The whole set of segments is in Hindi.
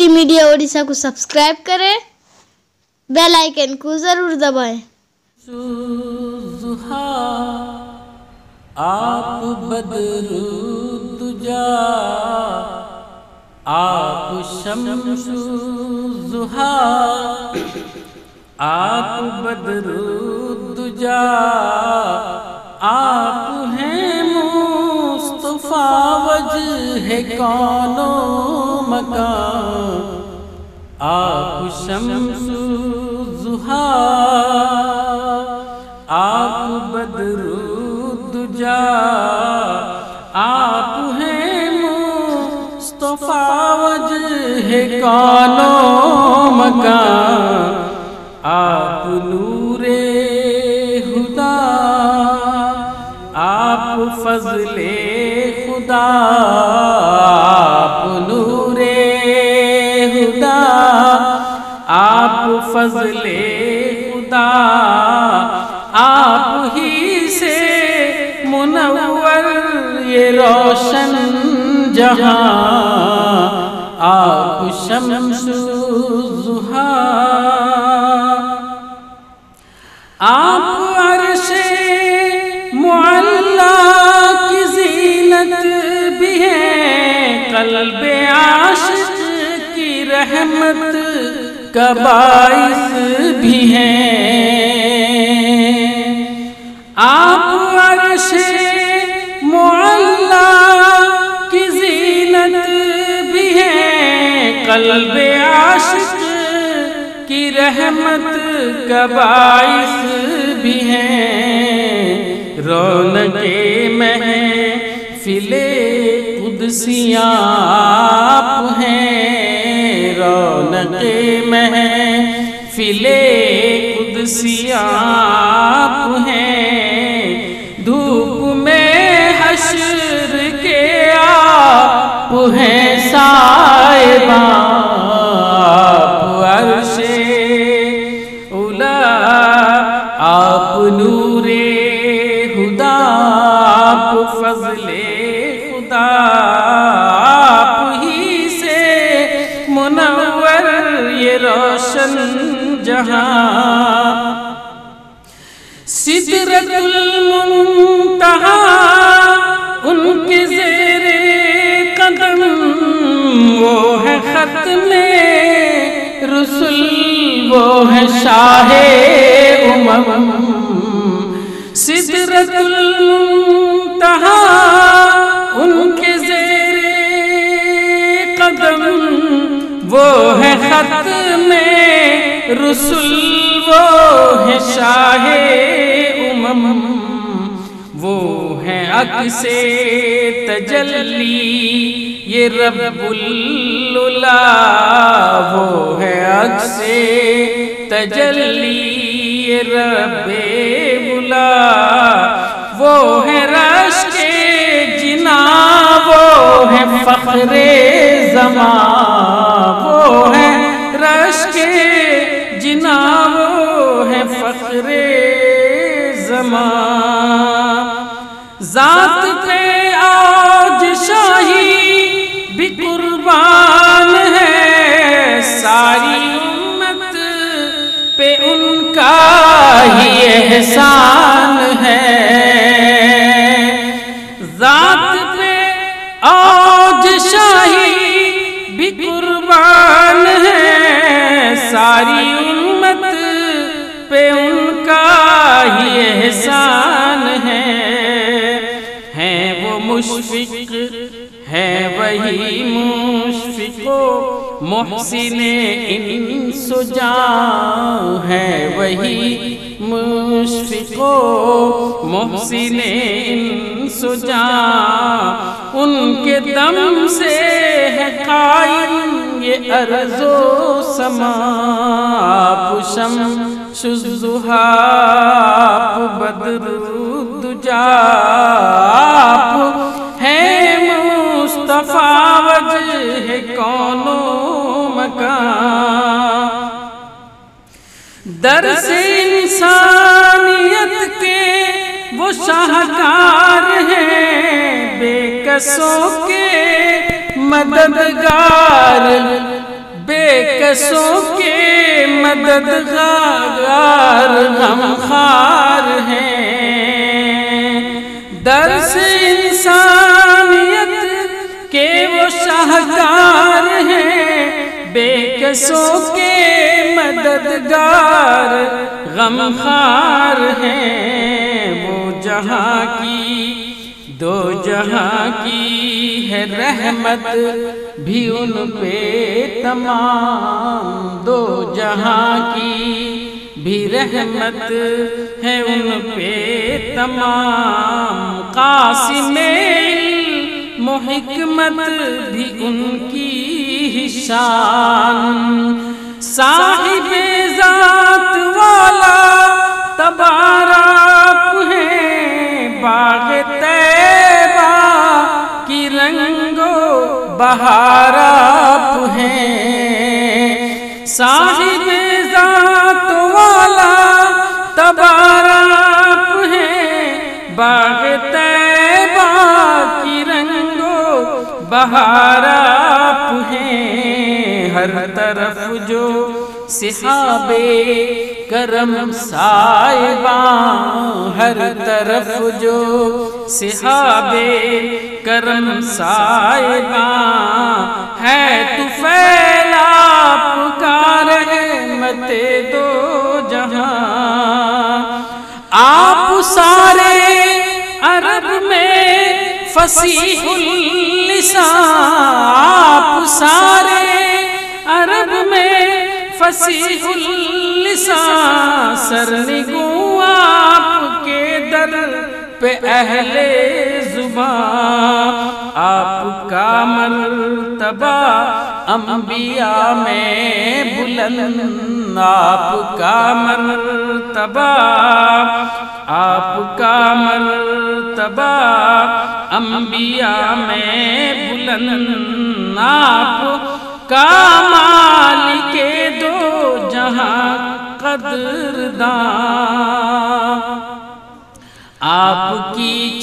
सिटी मीडिया ओडिशा को सब्सक्राइब करें बेल आइकन को ज़रूर दबाएँ। आप आप शमसु जुहा, आप बदरू आप हैं मुस्तफ़ा वजह कौनो? मकान आप शमसु जुहा, आप बदरू दुजा आप हैं मुस्तफ़ा वजह कौनो मकान आप नूरे खुदा, आप फजले खुदा। फजले खुदा, आप ही से मुनवर ये रोशन जहाँ, आप शमसु जुहा। आप अरशे मुअल्ला की जीनत भी है, कल्ब आशिक की रहमत का बाइस भी हैं। आप अरशे मुअल्ला की जीनत भी है। कल्ब आशिक की रहमत का बाइस भी है। रौनके महफिले कुदसियाँ आप हैं। रौनके महफिले कुदसियाँ। जहाँ सिदरतुल मुंतहा, उनके जेरे कदम, वो है खत में रसुल, वो है शाहे उमम। सिदरतुल मुंतहा, उनके जेरे कदम, वो है खत में रसुल वो है शाहे उमम। वो है अक्से तजल्ली। ये रब्बुल्लुला, वो है अक्से तजल्ली। ये रब्बे बुला, वो है रश के जिना। वो है फखरे जमा। वो है फखरे जमा। जात पे आज शाही, भी कुर्बान है सारी उम्मत पे उनका ही एहसान है। जात पे आज शाही, भी कुर्बान है सारी वही मुशफिको मोहसिन इन है वही मुशफिको मोहसिन इन उनके दम से है कायम ये अर्जो समा, पुशम शुजुहा बदरू दुजा दर से इंसानियत के वो शाहकार हैं। बेकसों के मददगार। बेकसों के मददगार गमखार हैं। दर्श इंसानियत के वो शाहकार हैं। बेकसों के मददगार गमखार हैं वो जहाँ की, दो जहाँ की है रहमत भी उन पे तमाम। दो जहाँ की भी रहमत है उन पे तमाम। कासिम मोहिकमत भी उनकी शान। साहिब जात वाला तबाराप है बाग तैबा की रंगो बहाराप है साहिब जात वाला तबाराप है बाग तैबा की रंगो बहाराप सिहाबे करम साहिबा हर तरफ़ जो सिहाबे करम साहिबा है तू फैला पुकार मते दो जहाँ। आप सारे अरब में फसीहुल आप सारे अरब में फसीहुल सरनिगो आपके दर पे अहले जुबा आपका मर्तबा अम्बिया में बुलंद। आपका मर्तबा आपका मर्तबा अम्बिया में बुलंद। आप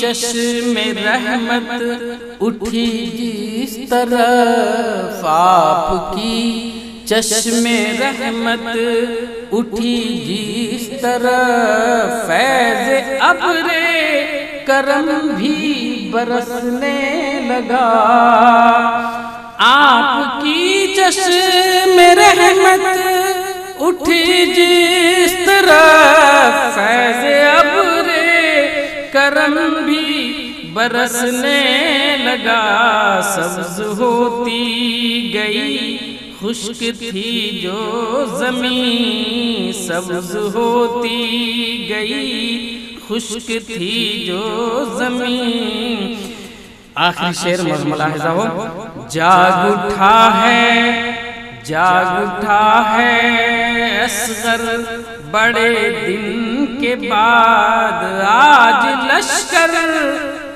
चश्म रहमत उठी जिस तरफ़ आपकी। चश्म रहमत उठी जिस तरफ़ फैज अबरे करम भी बरसने लगा। आपकी चश्म रहमत उठी जिस तरफ़ बरसने लगा, सब्ज होती गई। खुश्क थी जो ज़मीन, सब्ज होती गई। खुश्क थी जो ज़मीन। आखिरी शेर मलाहजा हो जाग उठा है, जाग उठा है असगर बड़े दिन के बाद। आज लश्कर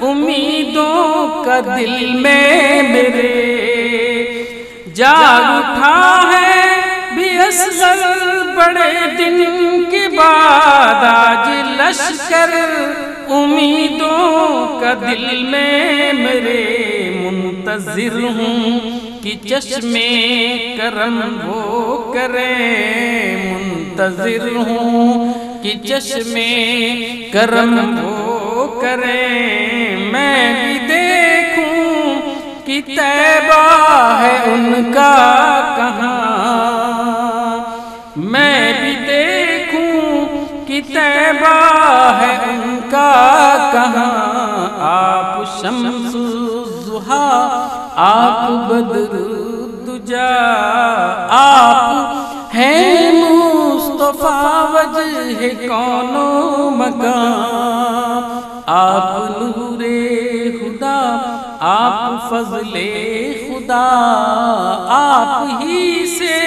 उम्मीदों का दिल में मेरे जाग उठा है, भी असगर बड़े दिन के बाद आज लश्कर उम्मीदों का दिल में मेरे मुंतजिर हूँ कि चश्मे करम वो करें, मुंतजिर हूँ कि चश्मे करम वो करें मैं भी देखूँ कि तैबा है उनका कहाँ। मैं भी देखूँ कि तैबा है उनका कहाँ। आप शमसुहा आप बदर दुजा आप हैं मुस्तफ़ा वजह कौनो मकाम। आप नूरे आप फजले खुदा आप ही से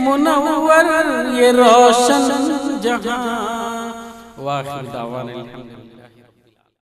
मुनवर ये रोशन जहाँ। वाखिर दावान